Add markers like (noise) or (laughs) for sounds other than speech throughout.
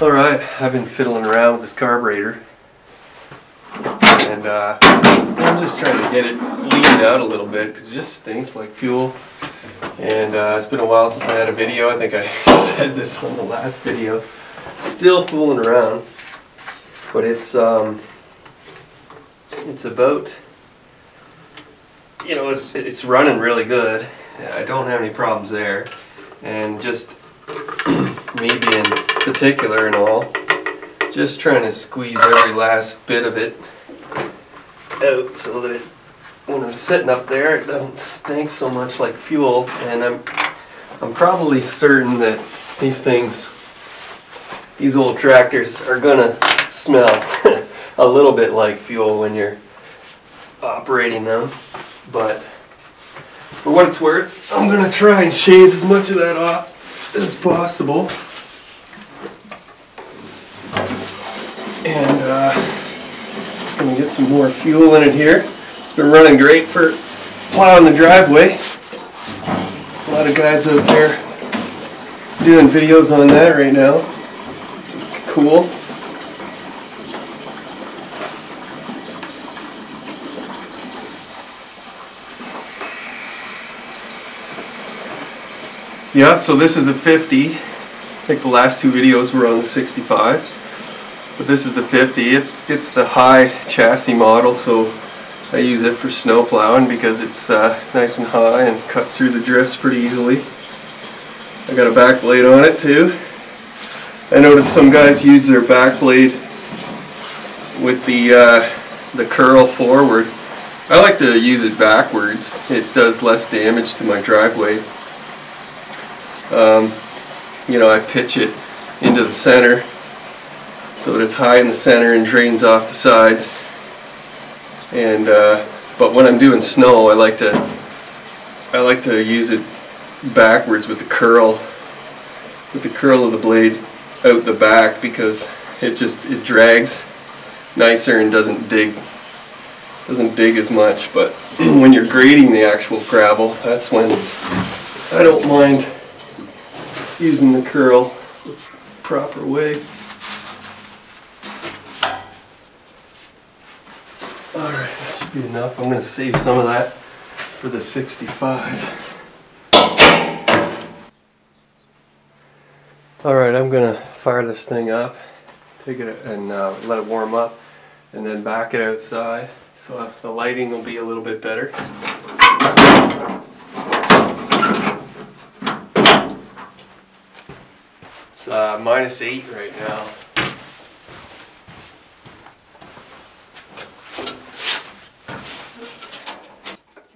Alright, I've been fiddling around with this carburetor. And uh, I'm just trying to get it leaned out a little bit because it just stinks like fuel. And uh, it's been a while since I had a video, I think I (laughs) said this on the last video. Still fooling around. But it's um, it's about you know it's, it's running really good. I don't have any problems there. And just (clears throat) me being particular and all. Just trying to squeeze every last bit of it out so that it, when I'm sitting up there it doesn't stink so much like fuel. And I'm I'm probably certain that these things these old tractors are gonna smell (laughs) a little bit like fuel when you're operating them. But for what it's worth I'm gonna try and shave as much of that off as possible uh, it's gonna get some more fuel in it here it's been running great for plowing the driveway a lot of guys out there doing videos on that right now it's cool Yeah, so this is the 50. I think the last two videos were on the 65. But this is the 50. It's it's the high chassis model, so I use it for snow plowing because it's uh, nice and high and cuts through the drifts pretty easily. I got a back blade on it too. I noticed some guys use their back blade with the uh, the curl forward. I like to use it backwards. It does less damage to my driveway um, you know, I pitch it into the center so that it's high in the center and drains off the sides. And uh, but when I'm doing snow, I like to I like to use it backwards with the curl with the curl of the blade out the back because it just it drags nicer and doesn't dig doesn't dig as much but (clears throat) when you're grading the actual gravel that's when I don't mind using the curl the proper way. Alright, this be enough. I'm going to save some of that for the 65. Alright, I'm going to fire this thing up, take it and uh, let it warm up, and then back it outside so the lighting will be a little bit better. It's uh, minus 8 right now.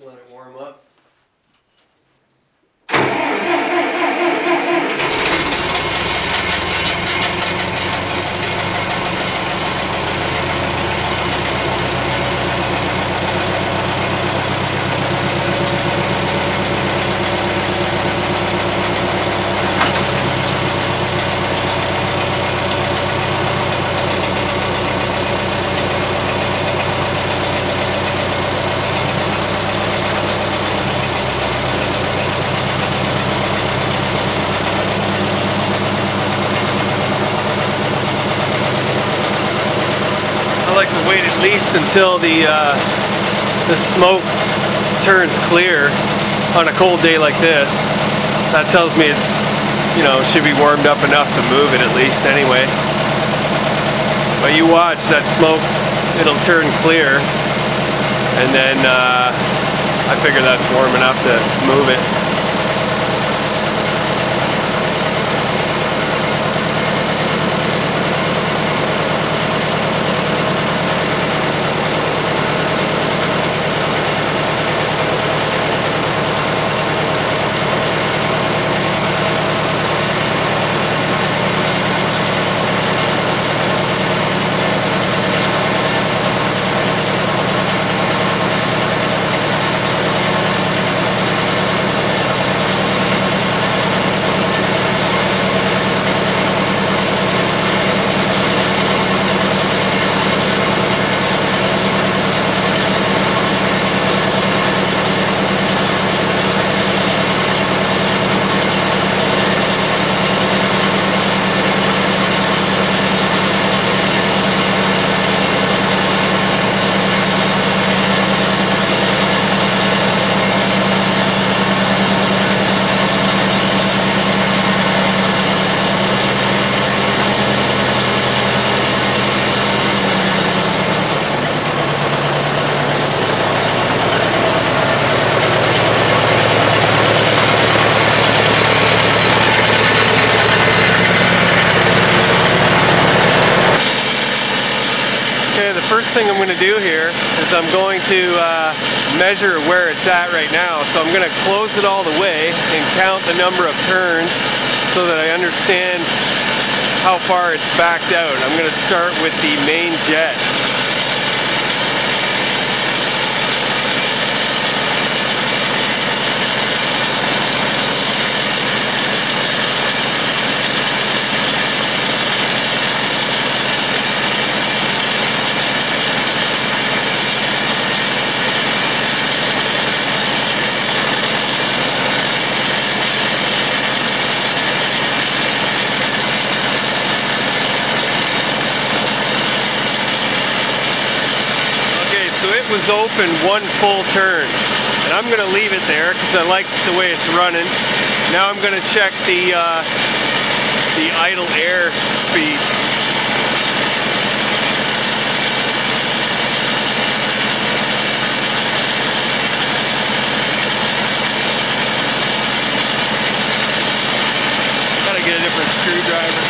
Let it warm up. Least until the uh, the smoke turns clear on a cold day like this. That tells me it's, you know, should be warmed up enough to move it at least anyway. But you watch that smoke, it'll turn clear and then uh, I figure that's warm enough to move it. Going to do here is I'm going to uh, measure where it's at right now. So I'm going to close it all the way and count the number of turns so that I understand how far it's backed out. I'm going to start with the main jet. Was open one full turn. And I'm going to leave it there because I like the way it's running. Now I'm going to check the, uh, the idle air speed. Gotta get a different screwdriver.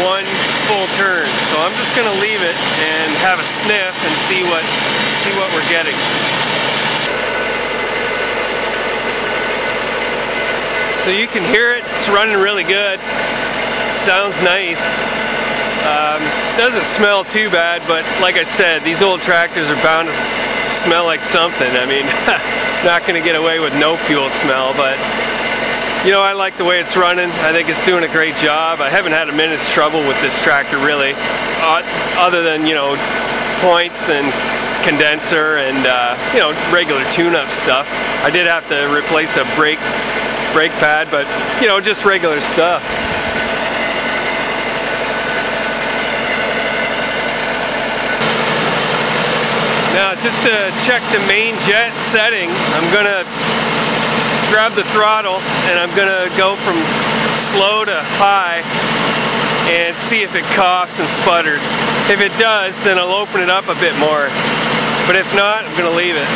One full turn. So I'm just going to leave it and have a sniff and see what, see what we're getting. So you can hear it, it's running really good. Sounds nice. Um, doesn't smell too bad, but like I said, these old tractors are bound to smell like something. I mean, (laughs) not going to get away with no fuel smell, but you know, I like the way it's running. I think it's doing a great job. I haven't had a minute's trouble with this tractor really, uh, other than, you know, points and condenser and, uh, you know, regular tune-up stuff. I did have to replace a brake, brake pad, but, you know, just regular stuff. Now, just to check the main jet setting, I'm going to grab the throttle and I'm gonna go from slow to high and see if it coughs and sputters. If it does, then I'll open it up a bit more. But if not, I'm gonna leave it.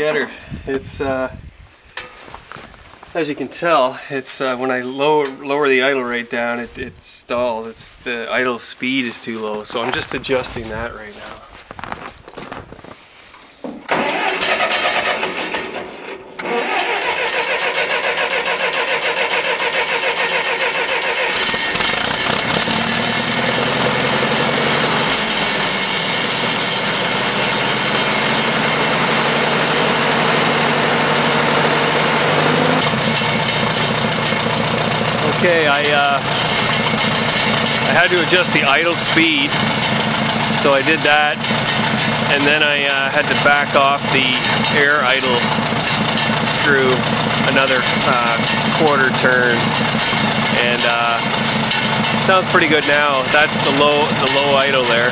get her. It's, uh, as you can tell, it's uh, when I lower, lower the idle rate down, it, it stalls. It's the idle speed is too low, so I'm just adjusting that right now. Okay, I, uh, I had to adjust the idle speed, so I did that, and then I uh, had to back off the air idle screw another uh, quarter turn, and uh, sounds pretty good now. That's the low, the low idle there.